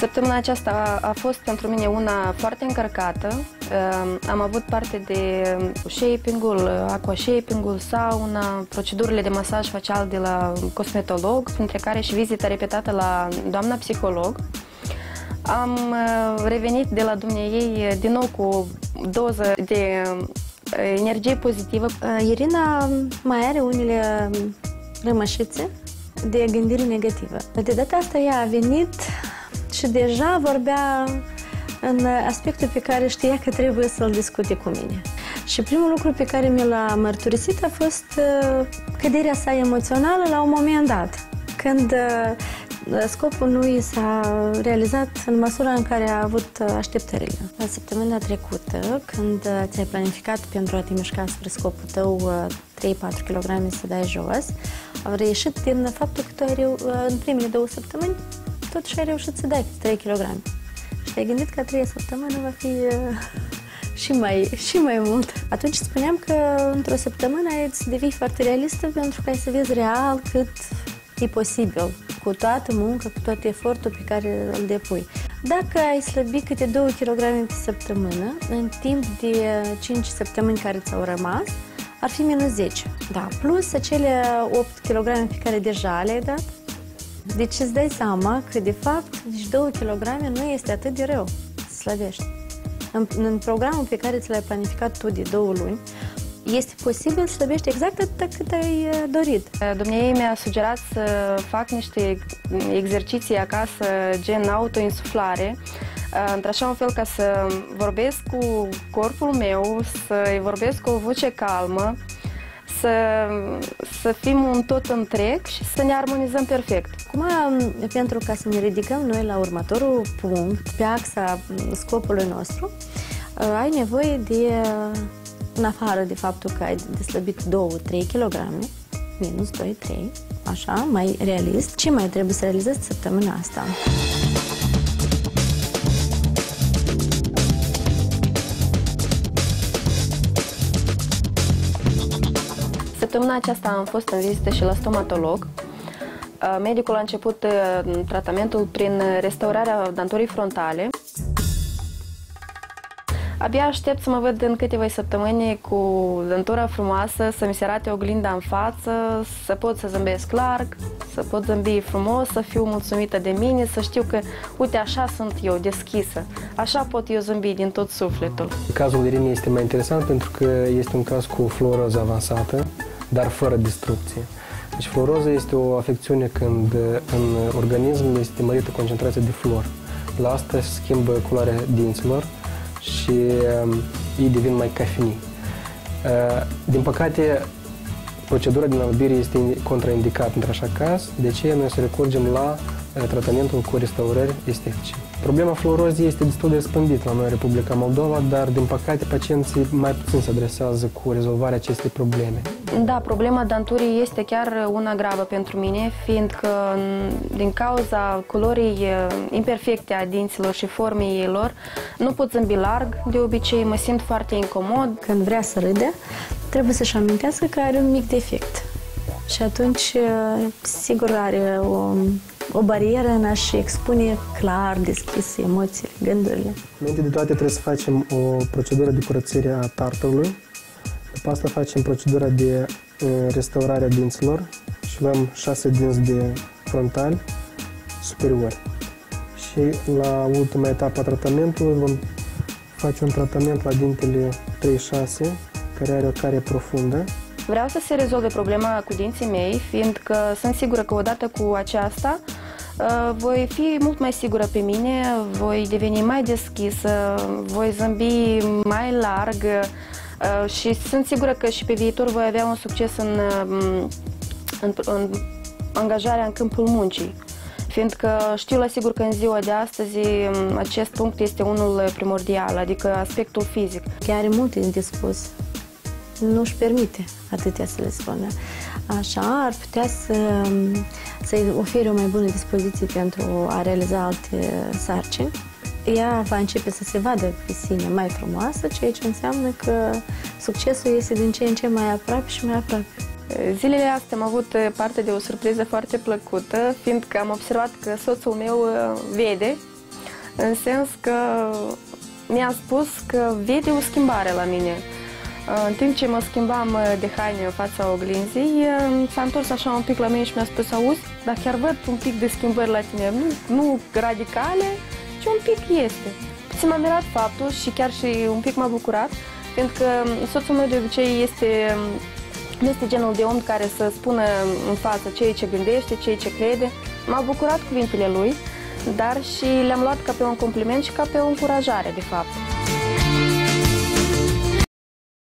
Săptămâna aceasta a, a fost pentru mine una foarte încărcată. Uh, am avut parte de shaping-ul, aqua shaping-ul, sauna, procedurile de masaj facial de la cosmetolog, printre care și vizita repetată la doamna psiholog. Am uh, revenit de la dumneiei din nou cu o doză de energie pozitivă. Irina mai are unele rămășițe de gândire negativă. De data asta ea a venit și deja vorbea în aspectul pe care știa că trebuie să-l discute cu mine. Și primul lucru pe care mi l-a mărturisit a fost uh, căderea sa emoțională la un moment dat, când uh, scopul nu i s-a realizat în măsura în care a avut uh, așteptările. La săptămâna trecută, când ți-ai planificat pentru a te mișca spre scopul tău 3-4 kg să dai jos, a reieșit din faptul că tu ai reu- în primele două săptămâni totuși ai reușit să dai 3 kg. Și te-ai gândit că a treia săptămână va fi uh, și, mai, și mai mult. Atunci spuneam că într-o săptămână ai să devii foarte realistă pentru că ai să vezi real cât e posibil, cu toată munca, cu tot efortul pe care îl depui. Dacă ai slăbi câte 2 kg pe săptămână, în timp de 5 săptămâni care ți-au rămas, ar fi minus 10. Da, plus acele 8 kg pe care deja le-ai dat, deci îți dai seama că, de fapt, deci 2 kg nu este atât de rău să slăbești. În, în programul pe care ți l-ai planificat tu de două luni, este posibil să slăbești exact atât cât ai uh, dorit. Dumnezeu mi-a sugerat să fac niște exerciții acasă, gen autoinsuflare, uh, într-așa un fel ca să vorbesc cu corpul meu, să-i vorbesc cu o voce calmă, să, să fim un tot întreg și să ne armonizăm perfect. Acum, pentru ca să ne ridicăm noi la următorul punct, pe axa scopului nostru, uh, ai nevoie de, în afară de faptul că ai deslăbit 2-3 kg, minus 2-3, așa, mai realist, ce mai trebuie să realizezi săptămâna asta? Săptămâna aceasta am fost în vizită și la stomatolog. Uh, medicul a început uh, tratamentul prin restaurarea danturii frontale. Abia aștept să mă văd în câteva săptămâni cu dântura frumoasă, să mi se arate oglinda în față, să pot să zâmbesc larg, să pot zâmbi frumos, să fiu mulțumită de mine, să știu că, uite, așa sunt eu, deschisă. Așa pot eu zâmbi din tot sufletul. Cazul Irinei este mai interesant pentru că este un caz cu fluoroză avansată dar fără destrucție. Deci fluoroză este o afecțiune când în organism este mărită concentrația de fluor. La asta se schimbă culoarea dinților și um, ei devin mai cafini. Uh, din păcate, procedura din albire este contraindicată într-așa caz, de aceea noi să recurgem la uh, tratamentul cu restaurări estetice. Problema fluorozii este destul de răspândită la noi în Republica Moldova, dar din păcate pacienții mai puțin se adresează cu rezolvarea acestei probleme. Da, problema danturii este chiar una gravă pentru mine, fiindcă din cauza culorii imperfecte a dinților și formei lor, nu pot zâmbi larg de obicei, mă simt foarte incomod. Când vrea să râde, trebuie să-și amintească că are un mic defect. Și atunci, sigur, are o o barieră în a-și expune clar, deschis emoțiile, gândurile. Înainte de toate trebuie să facem o procedură de curățire a tartarului. După asta facem procedura de restaurare a dinților și luăm șase dinți de frontal superior. Și la ultima etapă a tratamentului vom face un tratament la dintele 3-6, care are o care profundă. Vreau să se rezolve problema cu dinții mei, fiindcă sunt sigură că odată cu aceasta Uh, voi fi mult mai sigură pe mine, voi deveni mai deschisă, voi zâmbi mai larg uh, și sunt sigură că și pe viitor voi avea un succes în, um, în, în angajarea în câmpul muncii fiindcă știu la sigur că în ziua de astăzi um, acest punct este unul primordial, adică aspectul fizic. Chiar are multe de spus. Nu-și permite atâtea să le spună. Așa, ar putea să um, să-i ofere o mai bună dispoziție pentru a realiza alte sarcini. Ea va începe să se vadă pe sine mai frumoasă, ceea ce înseamnă că succesul este din ce în ce mai aproape și mai aproape. Zilele astea am avut parte de o surpriză foarte plăcută, fiindcă am observat că soțul meu uh, vede în sens că mi-a spus că vede o schimbare la mine. În timp ce mă schimbam de haine în fața oglinzii, s-a întors așa un pic la mine și mi-a spus, auzi, dar chiar văd un pic de schimbări la tine, nu, nu radicale, ci un pic este. Puțin m-a mirat faptul și chiar și un pic m-a bucurat, pentru că soțul meu de obicei este, nu este genul de om care să spună în față ceea ce gândește, ceea ce crede. M-a bucurat cuvintele lui, dar și le-am luat ca pe un compliment și ca pe o încurajare, de fapt.